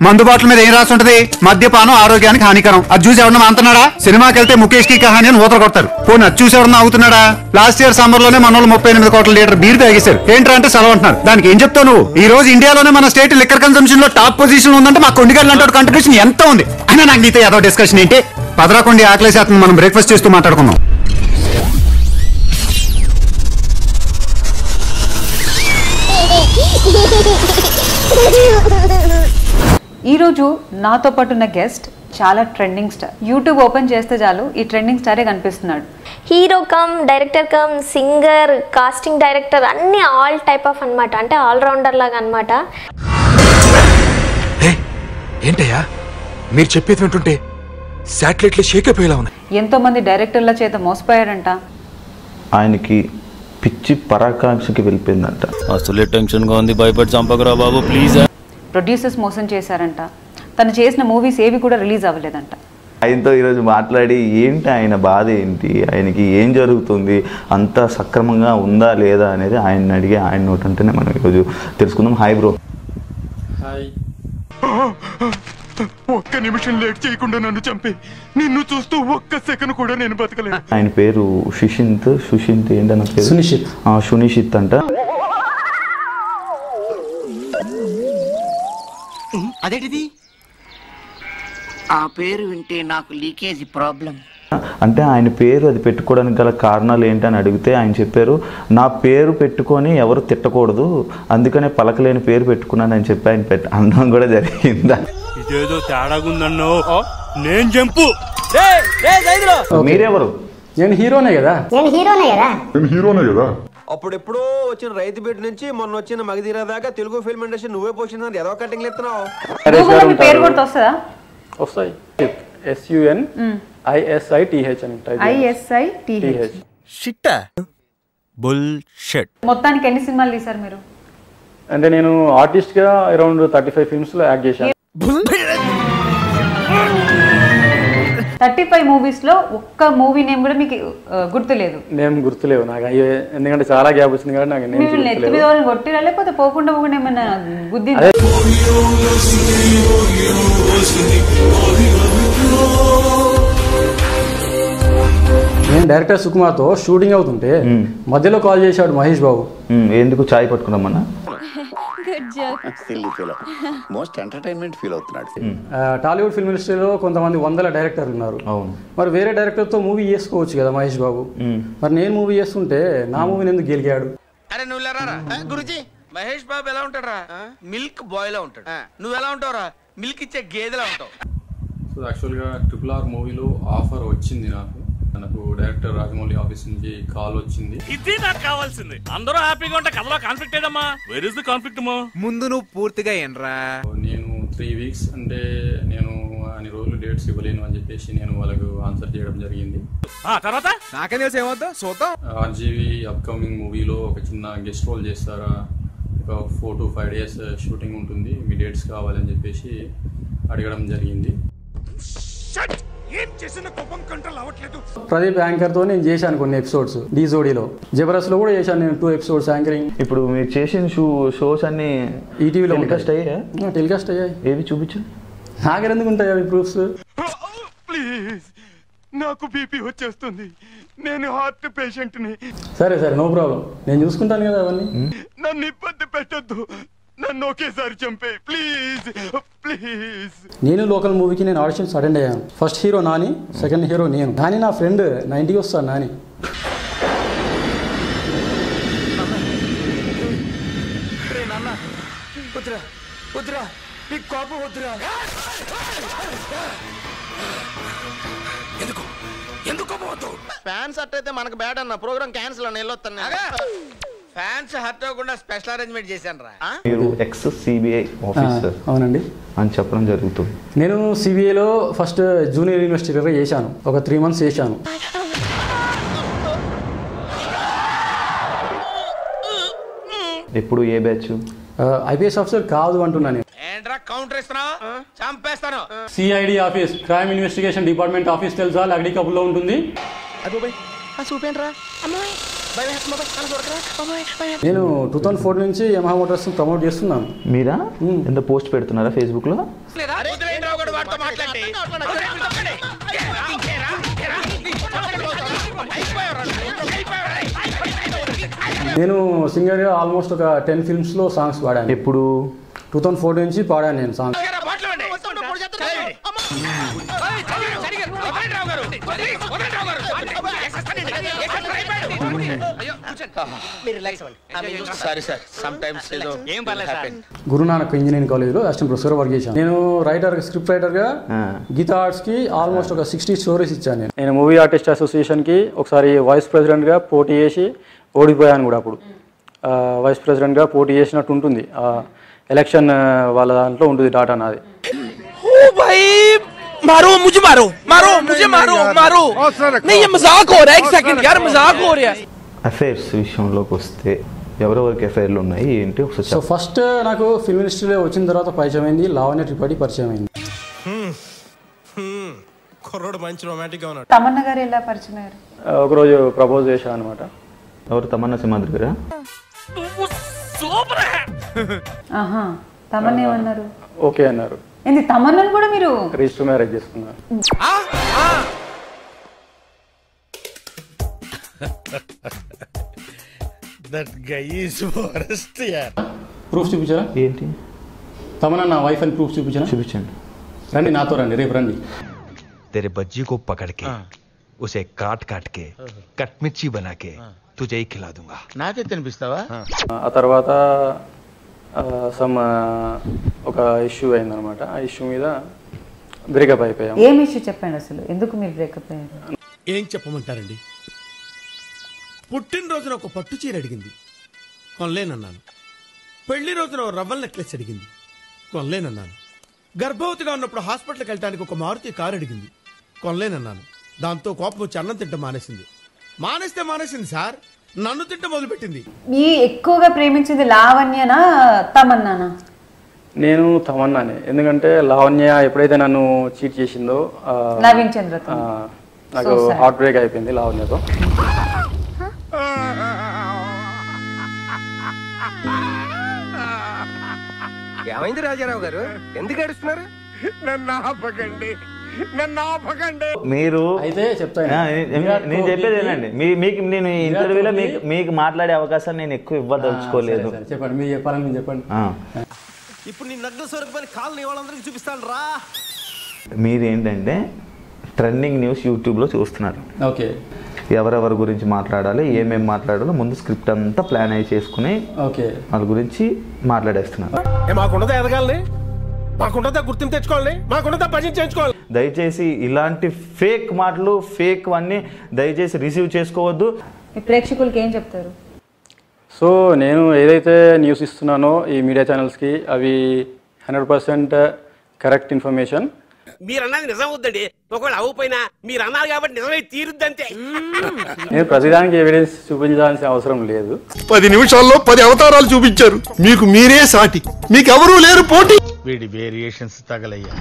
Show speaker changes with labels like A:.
A: మందు బాటిల్ మీద ఏం రాసి ఉంటది? మద్యపానం ఆరోగ్యానికి హానికరం. అది చూసి ఎవరన్నా అంటున్నాడా సినిమాకి వెళ్తే ముఖేష్కి కహాని అని ఊతలు కొడతారు. పోనీ అది చూసి ఎవరన్నా అవుతున్నాడా లాస్ట్ ఇయర్ సమ్మర్లోనే మన వాళ్ళు ముప్పై ఎనిమిది కోట్ల లీటర్ బీర్ తాగేశారు. ఏంట్రా అంటే సెలవు అంటున్నారు. దానికి ఏం చెప్తావు నువ్వు? ఈ రోజు ఇండియాలోనే మన స్టేట్ లిక్కర్ కన్సంప్షన్లో టాప్ పొజిషన్ ఉందంటే మా కొండిగల్ అంటే కంట్రిబ్యూషన్ ఎంత ఉంది? అయినా నాకు నీతో ఏదో డిస్కషన్ ఏంటి? పదరాకొండి ఆకలేసేస్తుంది. మనం బ్రేక్ఫాస్ట్ చేస్తూ మాట్లాడుకున్నాం
B: ఈరోజు నాతో పాటు ఉన్న గెస్ట్ చాలా ట్రెండింగ్ స్టార్. యూట్యూబ్ ఓపెన్ చేస్తే చాలు ఈ ట్రెండింగ్ స్టారే కనిపిస్తున్నాడు.
C: Hero cum director cum singer casting director అన్ని ఆల్ టైప్ ఆఫ్ అన్నమాట. అంటే ఆల్రౌండర్ లాగా అన్నమాట.
D: హే ఏంటయ్యా? మీరు చెప్పేది వింటుంటే శాటిలైట్లు షేక్ అయిపోయేలా ఉన్నాయి.
B: ఎంతో మంది డైరెక్టర్ల చేత మోసపోయారంట.
E: ఆయనకి పిచ్చి పరాకాంక్షకి వెళ్ళిపోయిందంట.
F: అసలే టెన్షన్గా ఉంది. భయపడి చంపకరా బాబు ప్లీజ్.
B: ప్రొడ్యూసర్స్ మోసం చేశారంట. తను చేసిన మూవీస్ ఏవి కూడా రిలీజ్ అవ్వలేదంట.
E: ఆయనతో ఈరోజు మాట్లాడి ఏంటి ఆయన బాధ ఏంటి? ఆయనకి ఏం జరుగుతుంది? అంత సక్రమంగా ఉందా లేదా అనేది ఆయన అడిగి ఆయన నోటి అంటేనే మనం ఈరోజు తెలుసుకుందాం. Hi bro.
D: ఒక్క నిమిషం లేట్ చేయకుండా నన్ను చంపి. నిన్ను చూస్తూ ఒక్క సెకండ్ కూడా నేను బతకలేను.
E: ఆయన పేరు సుషింత్. సుషింత్ ఏంటన్న పేరు?
G: సునిశ్చిత్.
E: ఆ, సునిశ్చిత్ అంట.
H: అదేంటిది? ఆ పేరు వింటే నాకు లీకేజ్ ప్రాబ్లం.
E: అంటే ఆయన పేరు అది పెట్టుకోవడానికి గల కారణాలు ఏంటని అడిగితే ఆయన చెప్పారు నా పేరు పెట్టుకొని ఎవరు తిట్టకూడదు అందుకనే పలకలేని పేరు పెట్టుకున్నాను అని చెప్పి ఆయన పెట్ట అనడం కూడా జరిగిందా?
F: ఇదేదో తేడాగుందన్నో. నేను జంపు.
E: మీరెవరు?
G: నేను హీరోనే కదా.
I: అప్పుడెప్పుడో వచ్చిన రైతు బిడ్డ నుంచి మొన్న వచ్చిన మగధీర దాకా తెలుగు ఫిల్మ్ ఇండస్ట్రీ నువ్వే పోషించిన ఏదో కటింగ్ ఎత్తున్నావు
B: గూగుల్లో మీ పేరు కూడా వస్తుందా
G: వస్తాయి. ఎస్యుఎన్ ఐఎస్ఐ టిహెచ్ అని
B: ISI TH
G: TH
F: shit bull shit
B: మొత్తానికి ఎన్ని సినిమాలు తీశారు మీరు?
G: అంటే నేను ఆర్టిస్ట్గా అరౌండ్ థర్టీ ఫైవ్ ఫిల్మ్స్లో యాక్ట్ చేశాను.
B: థర్టీ ఫైవ్ మూవీస్లో ఒక్క మూవీ నేమ్ కూడా మీకు గుర్తులేదు.
G: నేమ్ గుర్తులేవు నాకు. అయ్యే ఎందుకంటే చాలా గ్యాప్ వచ్చింది కాబట్టి నాకు నేమ్
B: వాళ్ళని కొట్టిరా లేకపోతే పోకుండా పోకుండా ఏమైనా బుద్ధి.
G: నేను డైరెక్టర్ సుకుమార్తో షూటింగ్ అవుతుంటే మధ్యలో కాల్ చేశాడు మహేష్ బాబు.
E: ఎందుకు చాయ్ పట్టుకున్నామన్నా?
J: మోస్ట్ ఎంటర్టైన్మెంట్ ఫీల్ అవుతున్నాడు.
G: ఆ, టాలీవుడ్ ఫిల్మ్ ఇండస్ట్రీలో కొంతమంది వందల డైరెక్టర్లు ఉన్నారు.
E: అవును.
G: మరి వేరే డైరెక్టర్తో మూవీ చేసుకోవచ్చు కదా మహేష్ బాబు. మరి నేను మూవీ చేస్తుంటే నా మూవీని ఎందుకు గెలిగాడు?
I: అరే నువ్వు లేరా గురుజీ. మహేష్ బాబు ఎలా ఉంటాడా మిల్క్ బాయ్ లా ఉంటాడు. నువ్వు ఎలా ఉంటావురా? మిల్క్ ఇచ్చే గేదెలా ఉంటావు?
K: సో యాక్చువల్గా ట్రిపుల్ ఆర్ మూవీలో ఆఫర్ వచ్చింది నాకు. నాకు డైరెక్టర్ రాజమౌళి ఆఫీస్ నుంచి కాల్ వచ్చింది.
F: ఇది నాకు కావాల్సింది. అందరూ హ్యాపీగా ఉంటే కథలో కాన్ఫ్లిక్ట్ ఏదమ్మా? వేర్ ఇస్ ద కాన్ఫ్లిక్ట్ అమ్మా
D: ముందు నువ్వు పూర్తిగా ఎనరా
K: నేను త్రీ వీక్స్ అంటే నేను అన్ని రోజులు డేట్స్ ఇవ్వలేను అని చెప్పేసి నేను వాళ్ళకు ఆన్సర్ చేయడం జరిగింది.
F: ఆ తర్వాత?
D: నాకేం తెలిసి ఏమవుతా చూద్దాం.
K: ఆర్జీవి అప్కమింగ్ మూవీలో ఒక చిన్న గెస్ట్ రోల్ చేస్తారా? ఒక four two five days shooting ఉంటుంది. మీ డేట్స్ కావాలని చెప్పేసి అడగడం జరిగింది.
D: ఏం చేసిన కోపం కంట్రోల్ అవ్వట్లేదు.
G: ప్రదీప్ యాంకర్తో నేను చేశాను కొన్ని ఎపిసోడ్స్ డీ జోడీలో జబర్దస్త్లో కూడా చేశాను నేను టూ ఎపిసోడ్స్ యాంకరింగ్
E: ఇప్పుడు మీరు చేసిన షూ షోస్ అన్ని
G: ఈటీవీలో
E: టెలికాస్ట్ అయ్యా
G: టెలికాస్ట్ అయ్యాయి?
E: ఏవి చూపించు?
G: ఎందుకు ఉంటాయి అవి ప్రూఫ్స్
D: ప్లీజ్ నాకు బీపీ వచ్చేస్తుంది. నేను హార్ట్ పేషెంట్ని.
G: సరే సరే నో ప్రాబ్లం నేను చూసుకుంటాను కదా అవన్నీ.
D: నన్ను ఇబ్బంది పెట్టొద్దు. నన్ను ఒకేసారి చంపే. Please please.
G: నేను లోకల్ మూవీకి నేను ఆడిషన్స్ అటెండ్ అయ్యాను. First hero Nani second hero నేను. నాని నా ఫ్రెండ్ నా ఇంటికి వస్తాను నాని
I: వద్దురా వద్దురా నీకు కోపం వద్దురా.
D: ఎందుకు? ఎందుకు కోపం వద్దు?
I: ఫ్యాన్స్ హర్ట్ అయితే మనకు బ్యాడ్ అన్న ప్రోగ్రామ్ క్యాన్సిల్ అన్న వెళ్ళొస్తాను ఫ్యాన్స్ హర్ట్ అవ్వకుండా స్పెషల్ అరేంజ్మెంట్ చేశాను రా
E: మీరు ఎక్స్ సిబిఐ ఆఫీసర్
G: అవునండి.
E: అని చెప్పడం జరుగుతుంది.
G: నేను సిబిఐలో ఫస్ట్ జూనియర్ ఇన్వెస్టిగేటర్ చేశాను. ఒక త్రీ మంత్స్ చేశాను.
E: ఎప్పుడు ఏ బ్యాచ్
G: ఐపీఎస్ ఆఫీసర్ కాదు అంటున్నాను నేను.
I: ఏంట్రా కౌంటర్ చంపేస్తాను.
G: CID office crime investigation department office తెలుసా? లగ్డీ కపుల్లో ఉంటుంది.
I: చూపేంట్రా
G: నేను టూ థౌసండ్ ఫోర్ నుంచి యమహా మోటార్స్ ప్రమోట్ చేస్తున్నాను.
E: మీరా? ఎంత పోస్ట్ పెడుతున్నారా ఫేస్బుక్లో?
G: నేను సింగర్గా ఆల్మోస్ట్ ఒక టెన్ ఫిల్మ్స్లో సాంగ్స్ పాడాను.
E: ఎప్పుడు?
G: టూ థౌసండ్ ఫోర్ నుంచి పాడాను నేను songs
I: sorry sir some times ఏదో ఏం పర్లేదు
G: గురునానక్ ఇంజనీరింగ్ కాలేజ్లో అసిస్టెంట్ ప్రొఫెసర్ వర్క్ చేశాను నేను రైటర్ స్క్రిప్ట్ రైటర్గా గీతా ఆర్ట్స్కి ఆల్మోస్ట్ ఒక సిక్స్టీ స్టోరీస్ ఇచ్చాను నేను నేను మూవీ ఆర్టిస్ట్ అసోసియేషన్కి ఒకసారి వైస్ ప్రెసిడెంట్గా పోటీ చేసి ఓడిపోయాను కూడా అప్పుడు ఆ, వైస్ ప్రెసిడెంట్గా పోటీ చేసినట్టు ఉంటుంది ఆ, ఎలక్షన్ ఆ, వాళ్ళ దాంట్లో ఉంటుంది డాటా నాది
L: ओ भाई मारो मुझे मारो मारो मुझे मारो मारो नहीं ये मजाक हो रहा है एक सेकंड यार मजाक हो रहा है
E: అఫైర్స్ విషయంలోకి వస్తే ఎవరెవరికి అఫైర్లు ఉన్నాయి ఏంటి? ఒకసారి
G: సో ఫస్ట్ నాకు ఫిల్మ్ ఇండస్ట్రీలో వచ్చిన తర్వాత పరిచయం అయింది. లావణ్య త్రిపాఠి పరిచయం అయింది.
L: కుర్రోడు మంచి రొమాంటిక్గా ఉన్నాడు.
B: తమన్న గారు ఎలా పరిచయం అయ్యారు?
G: ఒకరోజు ప్రపోజ్ చేశాను అనమాట
E: ఎవరు? తమన్నా సింహాద్రి గారా?
B: ఆహా తమన్న ఏమన్నారు?
G: ఓకే అన్నారు.
B: ఏంది తమన్నను కూడా మీరు?
G: రిజిస్టర్ మ్యారేజ్ చేసుకున్నారు.
L: దట్ గై ఇస్ వరస్ట్ యార్
G: ప్రూఫ్ చూపించారా
E: ఏంటి
G: తమన్నా నా వైఫ్ అని ప్రూఫ్ చూపించారా
E: చూపించండి
G: రండి నాతో రండి రేపు రండి
M: तेरे बज्जी को पकड़ के उसे काट काट के कट मिर्ची बना के तुझे ही खिला दूंगा
I: నాకే తినిపిస్తావా
G: ఆ తర్వాత సమ్ ఒక ఇష్యూ అయిందనమాట ఆ ఇష్యూ మీద బ్రేకప్ అయిపోయాం
B: ఏం ఇష్యూ చెప్పండి అసలు ఎందుకు మీరు బ్రేకప్ అయ్యారు
L: ఏం చెప్పమంటారండి పుట్టినరోజున ఒక పట్టు చీర అడిగింది. కొనలేనన్నాను. పెళ్ళి రోజున ఒక రవ్వల్ నెక్లెస్ అడిగింది. కొనలేనన్నాను. గర్భవతిగా ఉన్నప్పుడు హాస్పిటల్కి వెళ్ళడానికి ఒక మారుతి కారు అడిగింది. కొనలేనన్నాను. దాంతో కోపం వచ్చి అన్నం తింట మానేసింది. మానేస్తే మానేసింది సార్. నన్ను తింట మొదలుపెట్టింది.
B: మీ ఎక్కువగా ప్రేమించింది లావణ్యనా తమన్నానా?
G: నేను తమన్నానే. ఎందుకంటే లావణ్య ఎప్పుడైతే నన్ను చీట్ చేసిందో
B: నవీన్ చంద్రతో.
G: ఆ, నాకు. హార్ట్ బ్రేక్ అయిపోయింది లావణ్యతో.
N: ఏమైంది రాజారావు గారు? ఎందుకు ఏడుస్తున్నారు?
D: నన్ను ఆపకండి. నన్ను ఆపకండి.
E: మీరు
G: అయితే చెప్తాను
E: నేను- చెప్పేది ఏంటండి మీ మీకు నేను ఇంటర్వ్యూలో మీకు మీకు మాట్లాడే అవకాశం నేను ఎక్కువ ఇవ్వదలుచుకోలేదు.
G: చెప్పండి. మీరు చెప్పాలని మీరు చెప్పండి.
L: ఇప్పుడు నీ నగ్న స్వరూపాన్ని కాలనీ వాళ్ళందరికీ చూపిస్తాను రా.
E: మీరు ఏంటంటే ట్రెండింగ్ న్యూస్ యూట్యూబ్లో చూస్తున్నారు.
G: ఓకే.
E: ఎవరెవరి గురించి మాట్లాడాలి ఏమేమి మాట్లాడాలో ముందు స్క్రిప్ట్ అంతా ప్లాన్ అయ్యి చేసుకుని
G: ఓకే.
E: వాళ్ళ గురించి
L: ఎదగాలని? మాకుండదా గుర్తింపు తెచ్చుకోవాలి మాకుండదా భజన చేయించుకోవాలి
E: దయచేసి ఇలాంటి ఫేక్ మాటలు ఫేక్ అన్నీ దయచేసి రిసీవ్ చేసుకోవద్దు.
B: మీ ప్రేక్షకులకి ఏం చెప్తారు?
G: సో నేను ఏదైతే న్యూస్ ఇస్తున్నానో ఈ మీడియా ఛానల్స్కి అవి హండ్రెడ్ పర్సెంట్ కరెక్ట్ ఇన్ఫర్మేషన్.
O: మీరు అన్నది నిజం అవుద్దండి. ఒకవేళ అవ్వపోయినా మీరు అన్నారు కాబట్టి నిజమై తీరుద్దంతే.
G: నేను ప్రతిదానికి ఎవిడెన్స్ చూపించాల్సిన అవసరం లేదు.
D: పది నిమిషాల్లో పది అవతారాలు చూపించారు. మీకు మీరే సాటి. మీకెవరూ లేరు పోటీ.
I: వీడి వేరియేషన్స్ తగలయ్యా.